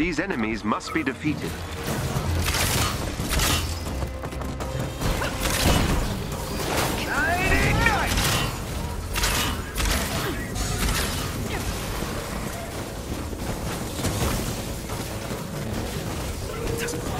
These enemies must be defeated. I'm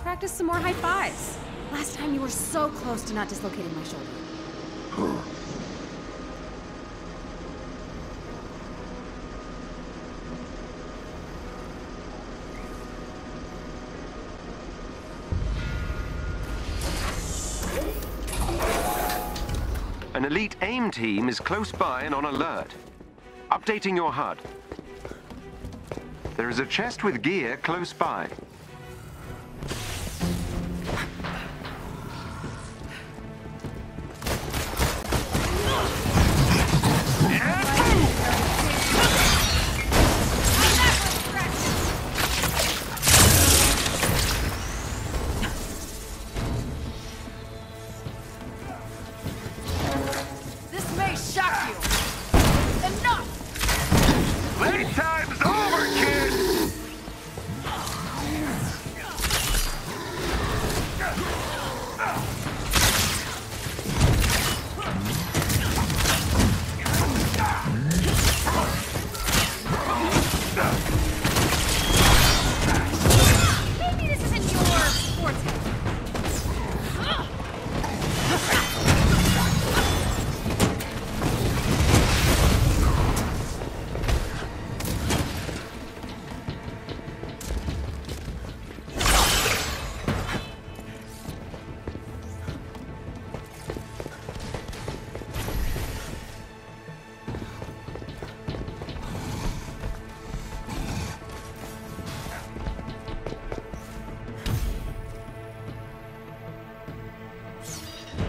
practice some more high fives. Last time you were so close to not dislocating my shoulder. An elite AIM team is close by and on alert. Updating your HUD. There is a chest with gear close by.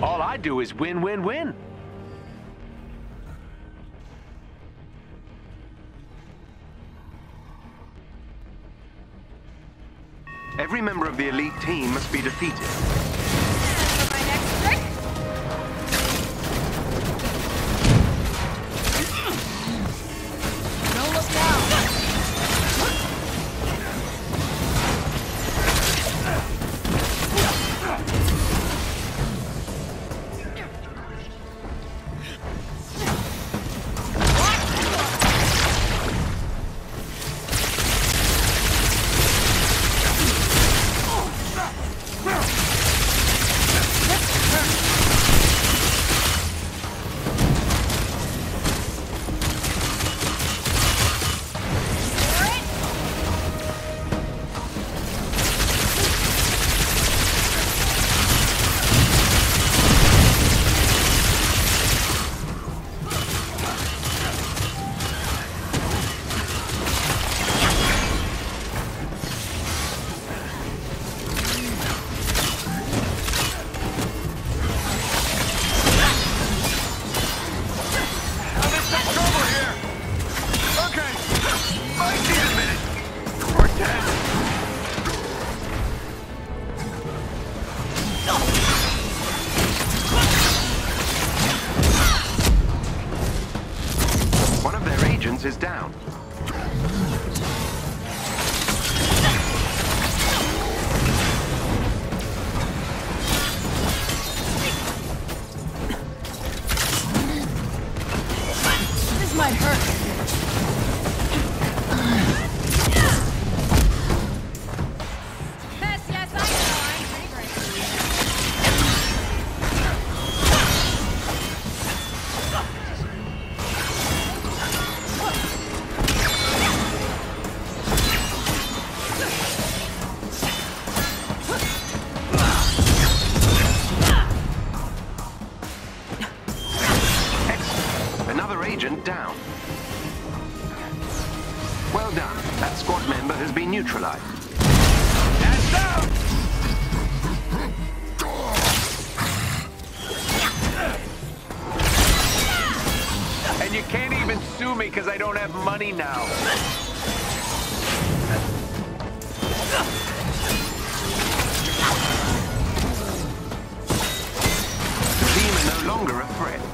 All I do is win, win, win. Every member of the elite team must be defeated. Even sue me because I don't have money now. Team no longer a threat.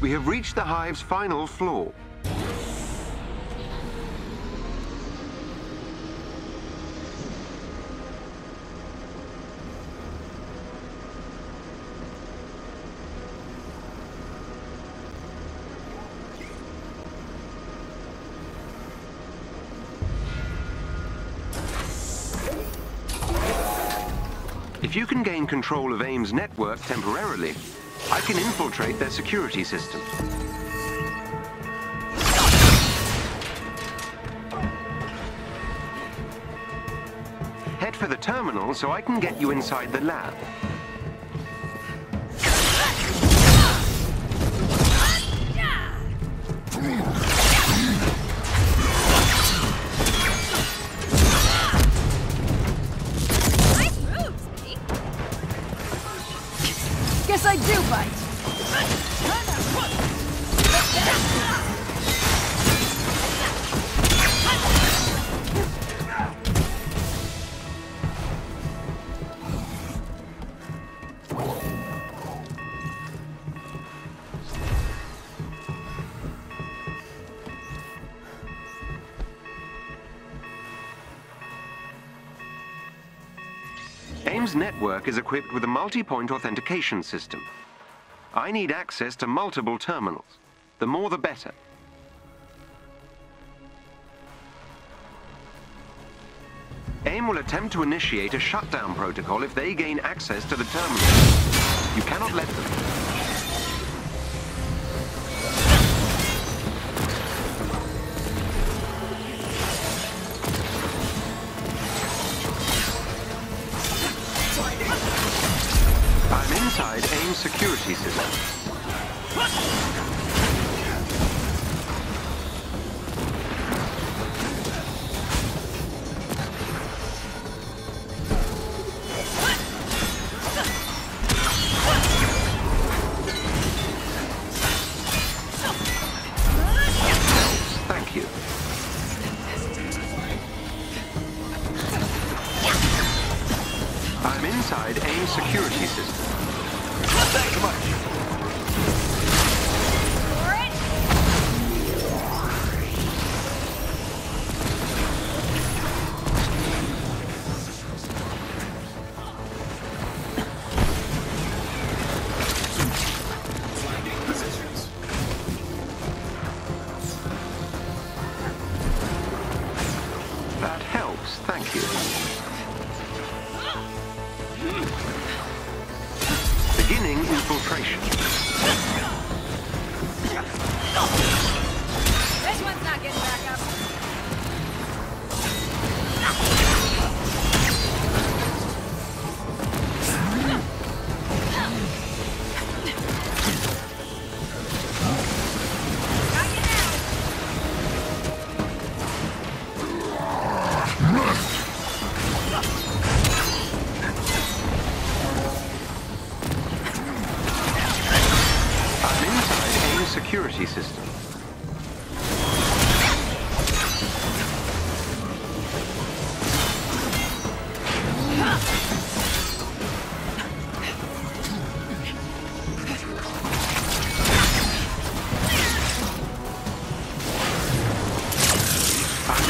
We have reached the hive's final floor. If you can gain control of AIM's network temporarily, I can infiltrate their security system. Head for the terminal so I can get you inside the lab. AIM's network is equipped with a multi-point authentication system. I need access to multiple terminals. The more the better. AIM will attempt to initiate a shutdown protocol if they gain access to the terminal. You cannot let them. AIM security Beginning infiltration. This one's not getting back up.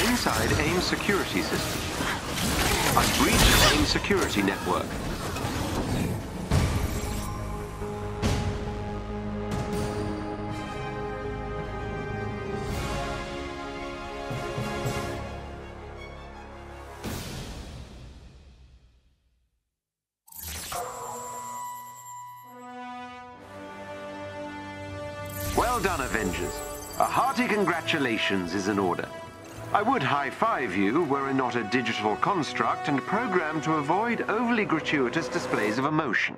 Inside AIM security system. I've breached AIM security network. Well done, Avengers. A hearty congratulations is in order. I would high-five you were it not a digital construct and programmed to avoid overly gratuitous displays of emotion.